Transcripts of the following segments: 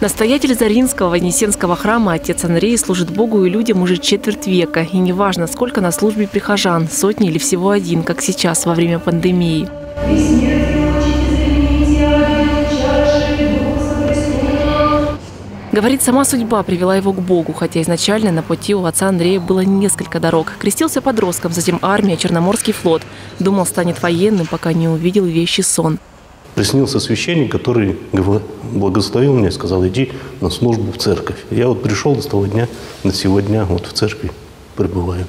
Настоятель Заринского Вознесенского храма отец Андрей служит Богу и людям уже четверть века. И неважно, сколько на службе прихожан, сотни или всего один, как сейчас во время пандемии. Говорит, сама судьба привела его к Богу, хотя изначально на пути у отца Андрея было несколько дорог. Крестился подростком, затем армия, Черноморский флот. Думал, станет военным, пока не увидел вещи сон. Приснился священник, который благословил меня и сказал, иди на службу в церковь. Я вот пришел с того дня на сегодня вот в церкви пребываю.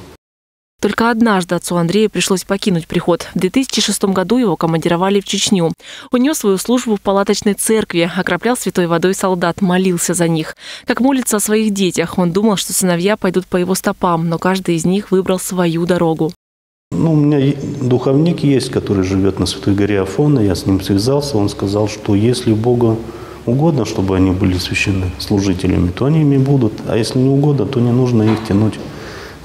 Только однажды отцу Андрею пришлось покинуть приход. В 2006 году его командировали в Чечню. Он нес свою службу в палаточной церкви, окроплял святой водой солдат, молился за них. Как молится о своих детях, он думал, что сыновья пойдут по его стопам, но каждый из них выбрал свою дорогу. Ну, у меня духовник есть, который живет на Святой горе Афона. Я с ним связался. Он сказал, что если Богу угодно, чтобы они были священнослужителями, то они ими будут. А если не угодно, то не нужно их тянуть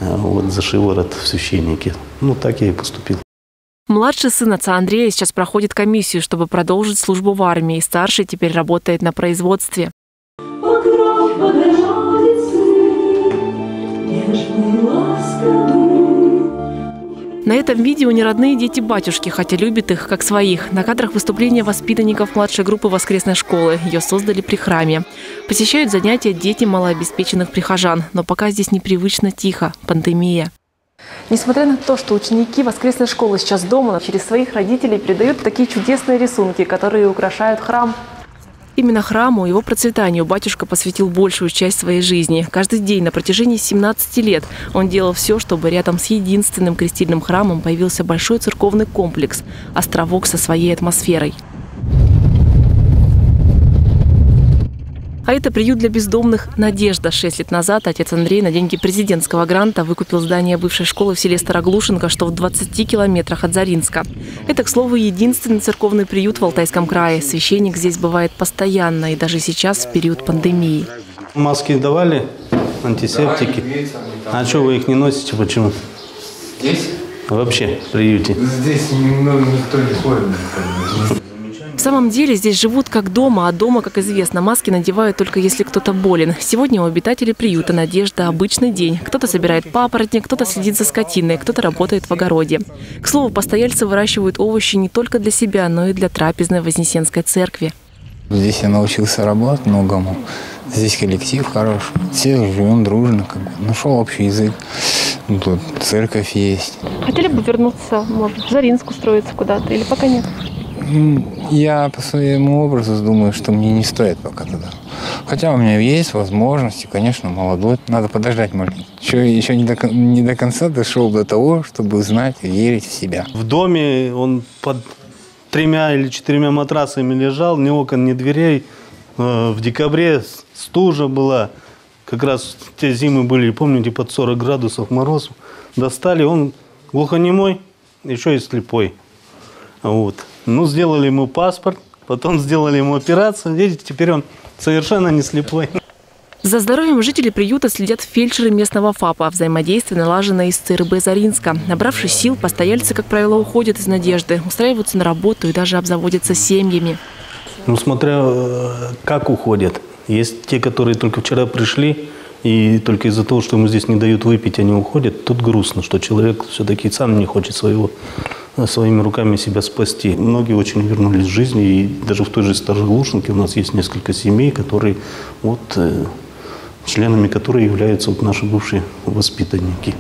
э, вот за шиворот в священники. Ну, так я и поступил. Младший сын отца Андрея сейчас проходит комиссию, чтобы продолжить службу в армии. Старший теперь работает на производстве. Покров на этом видео не родные дети батюшки, хотя любит их как своих. На кадрах выступления воспитанников младшей группы воскресной школы. Ее создали при храме. Посещают занятия дети малообеспеченных прихожан. Но пока здесь непривычно тихо. Пандемия. Несмотря на то, что ученики воскресной школы сейчас дома, через своих родителей передают такие чудесные рисунки, которые украшают храм. Именно храму, его процветанию батюшка посвятил большую часть своей жизни. Каждый день на протяжении 17 лет он делал все, чтобы рядом с единственным крестильным храмом появился большой церковный комплекс – островок со своей атмосферой. А это приют для бездомных «Надежда». Шесть лет назад отец Андрей на деньги президентского гранта выкупил здание бывшей школы в селе Староглушенко, что в 20 километрах от Заринска. Это, к слову, единственный церковный приют в Алтайском крае. Священник здесь бывает постоянно и даже сейчас в период пандемии. Маски давали, антисептики. А что вы их не носите? Почему? Здесь? Вообще в приюте. Здесь ну, никто не ходит самом деле здесь живут как дома, а дома, как известно, маски надевают только если кто-то болен. Сегодня у обитателей приюта «Надежда» обычный день. Кто-то собирает папоротник, кто-то следит за скотиной, кто-то работает в огороде. К слову, постояльцы выращивают овощи не только для себя, но и для трапезной Вознесенской церкви. Здесь я научился работать многому. Здесь коллектив хороший. Все живем дружно, как бы. нашел общий язык. Тут церковь есть. Хотели бы вернуться, может, в Заринск устроиться куда-то или пока нет? Я по своему образу думаю, что мне не стоит пока туда. Хотя у меня есть возможности, конечно, молодой. Надо подождать маленько. Еще, еще не, до, не до конца дошел до того, чтобы знать и верить в себя. В доме он под тремя или четырьмя матрасами лежал, ни окон, ни дверей. Э, в декабре стужа была. Как раз те зимы были, помните, под 40 градусов мороз. Достали, он глухонемой, еще и слепой. Вот. Ну, сделали ему паспорт, потом сделали ему операцию. Видите, теперь он совершенно не слепой. За здоровьем жителей приюта следят фельдшеры местного ФАПа. Взаимодействие налажено из ЦРБ Заринска. Набравшись сил, постояльцы, как правило, уходят из надежды, устраиваются на работу и даже обзаводятся семьями. Ну, смотря э, как уходят. Есть те, которые только вчера пришли, и только из-за того, что ему здесь не дают выпить, они уходят. Тут грустно, что человек все-таки сам не хочет своего своими руками себя спасти. Многие очень вернулись к жизни, и даже в той же Староглушенке у нас есть несколько семей, которые вот э, членами которой являются вот наши бывшие воспитанники.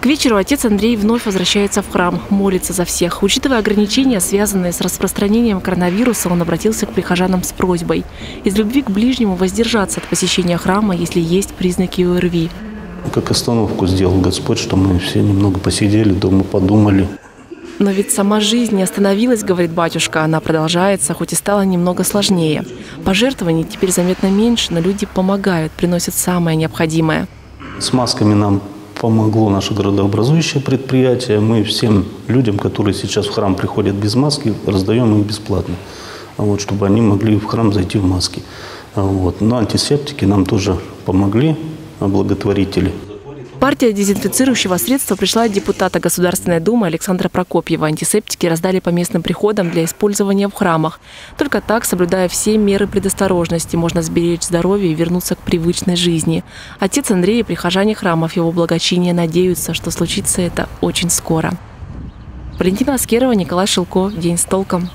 К вечеру отец Андрей вновь возвращается в храм, молится за всех. Учитывая ограничения, связанные с распространением коронавируса, он обратился к прихожанам с просьбой из любви к ближнему воздержаться от посещения храма, если есть признаки ОРВИ. Как остановку сделал Господь, что мы все немного посидели дома, подумали. Но ведь сама жизнь не остановилась, говорит батюшка. Она продолжается, хоть и стала немного сложнее. Пожертвований теперь заметно меньше, но люди помогают, приносят самое необходимое. С масками нам помогло наше городообразующее предприятие. Мы всем людям, которые сейчас в храм приходят без маски, раздаем их бесплатно, вот, чтобы они могли в храм зайти в маске. Вот. Но антисептики нам тоже помогли, благотворители. Партия дезинфицирующего средства пришла от депутата Государственной Думы Александра Прокопьева. Антисептики раздали по местным приходам для использования в храмах. Только так, соблюдая все меры предосторожности, можно сберечь здоровье и вернуться к привычной жизни. Отец Андрей и прихожане храмов его благочиния надеются, что случится это очень скоро. Валентина Аскерова, Николай Шилко. День с толком.